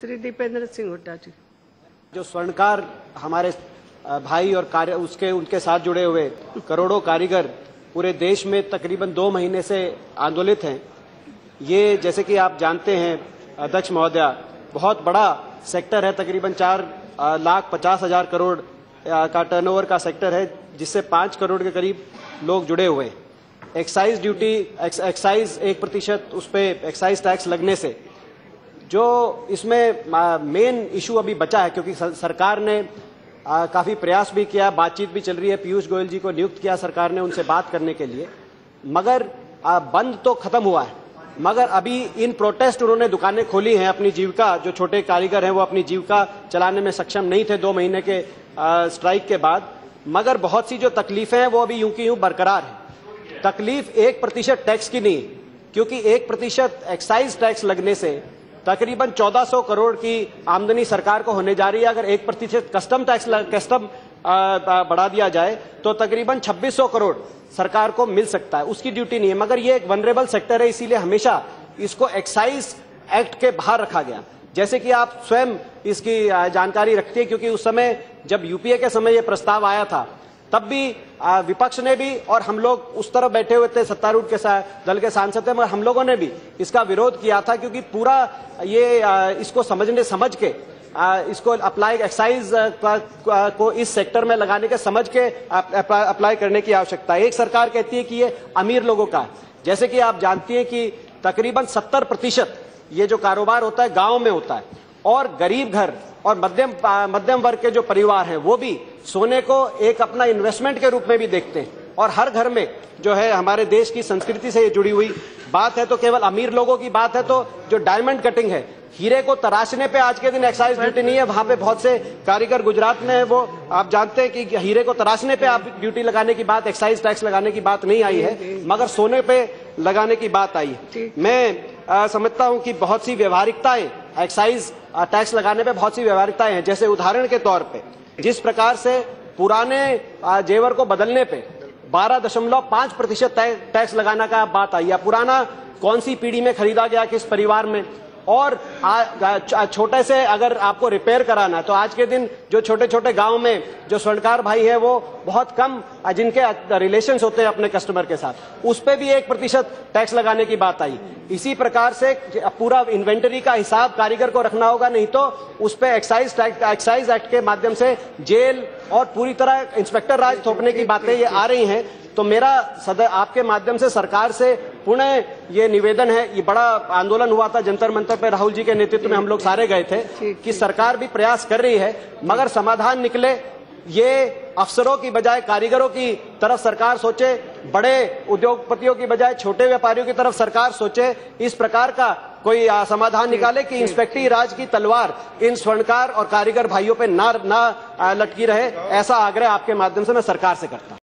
श्री दीपेंद्र सिंह हुड्डा जी। जो स्वर्णकार हमारे भाई और कार्य, उसके, उनके साथ जुड़े हुए करोड़ों कारीगर पूरे देश में तकरीबन दो महीने से आंदोलित हैं। ये, जैसे कि आप जानते हैं, अध्यक्ष महोदया, बहुत बड़ा सेक्टर है, तकरीबन चार लाख पचास हज़ार करोड़ का टर्नओवर का सेक्टर है, जिससे पाँच करोड़ के करीब लोग जुड़े हुए हैं। एक्साइज ड्यूटी एक्साइज एक प्रतिशत उस पर एक्साइज टैक्स लगने से जो इसमें मेन इशू अभी बचा है क्योंकि सरकार ने आ, काफ़ी प्रयास भी किया बातचीत भी चल रही है। पीयूष गोयल जी को नियुक्त किया सरकार ने उनसे बात करने के लिए। मगर आ, बंद तो खत्म हुआ है। मगर अभी इन प्रोटेस्ट उन्होंने दुकानें खोली हैं अपनी जीविका। जो छोटे कारीगर हैं वो अपनी जीविका चलाने में सक्षम नहीं थे दो महीने के आ, स्ट्राइक के बाद। मगर बहुत सी जो तकलीफें हैं वो अभी यूँ की यूँ बरकरार है। तकलीफ़ एक प्रतिशत टैक्स की नहीं क्योंकि एक प्रतिशत एक्साइज टैक्स लगने से तकरीबन 1400 करोड़ की आमदनी सरकार को होने जा रही है। अगर एक प्रतिशत कस्टम टैक्स कस्टम बढ़ा दिया जाए तो तकरीबन 2600 करोड़ सरकार को मिल सकता है। उसकी ड्यूटी नहीं है। मगर ये एक वनरेबल सेक्टर है, इसीलिए हमेशा इसको एक्साइज एक्ट के बाहर रखा गया। जैसे कि आप स्वयं इसकी जानकारी रखते हैं, क्योंकि उस समय जब यूपीए के समय ये प्रस्ताव आया था तब भी विपक्ष ने भी और हम लोग उस तरफ़ बैठे हुए थे सत्तारूढ़ के साथ दल के सांसद थे, मगर हम लोगों ने भी इसका विरोध किया था क्योंकि पूरा ये इसको समझने, समझ के इसको अप्लाई एक्साइज को इस सेक्टर में लगाने के, समझ के अप्लाई करने की आवश्यकता है। एक सरकार कहती है कि ये अमीर लोगों का जैसे कि आप जानती हैं कि तकरीबन सत्तर प्रतिशत ये जो कारोबार होता है, गाँव में होता है। और गरीब घर और मध्यम मध्यम वर्ग के जो परिवार हैं वो भी सोने को एक अपना इन्वेस्टमेंट के रूप में भी देखते हैं। और हर घर में जो है हमारे देश की संस्कृति से जुड़ी हुई बात है तो केवल अमीर लोगों की बात है तो जो डायमंड कटिंग है हीरे को तराशने पे आज के दिन एक्साइज ड्यूटी नहीं है। वहाँ पे बहुत से कारीगर गुजरात में है वो आप जानते हैं कि हीरे को तराशने पे आप ड्यूटी लगाने की बात एक्साइज टैक्स लगाने की बात नहीं आई है मगर सोने पे लगाने की बात आई है। मैं आ, समझता हूँ कि बहुत सी व्यवहारिकताएँ एक्साइज टैक्स लगाने पे बहुत सी व्यवहारिकताएँ हैं। जैसे उदाहरण के तौर पे, जिस प्रकार से पुराने जेवर को बदलने पे बारह दशमलव पाँच प्रतिशत टैक्स लगाना का बात आई, या पुराना कौन सी पीढ़ी में खरीदा गया, किस परिवार में और छोटे से अगर आपको रिपेयर कराना है तो आज के दिन जो छोटे छोटे गाँव में जो स्वर्णकार भाई है, वो बहुत कम जिनके रिलेशन होते हैं अपने कस्टमर के साथ, उस पर भी एक प्रतिशत टैक्स लगाने की बात आई। इसी प्रकार से पूरा इन्वेंटरी का हिसाब कारीगर को रखना होगा, नहीं तो उस पर एक्साइज एक्साइज एक्ट के माध्यम से जेल और पूरी तरह इंस्पेक्टर राज थोपने की बातें ये आ रही हैं। तो मेरा सदर, आपके माध्यम से सरकार से पुनः ये निवेदन है ये बड़ा आंदोलन हुआ था जंतर मंतर पे। राहुल जी के नेतृत्व में हम लोग सारे गए थे कि सरकार भी प्रयास कर रही है मगर समाधान निकले ये अफसरों की बजाय कारीगरों की तरफ़ सरकार सोचे बड़े उद्योगपतियों की बजाय छोटे व्यापारियों की तरफ़ सरकार सोचे इस प्रकार का कोई समाधान निकाले कि इंस्पेक्टरी राज की तलवार इन स्वर्णकार और कारीगर भाइयों पे ना ना लटकी रहे ऐसा आग्रह आपके माध्यम से मैं सरकार से करता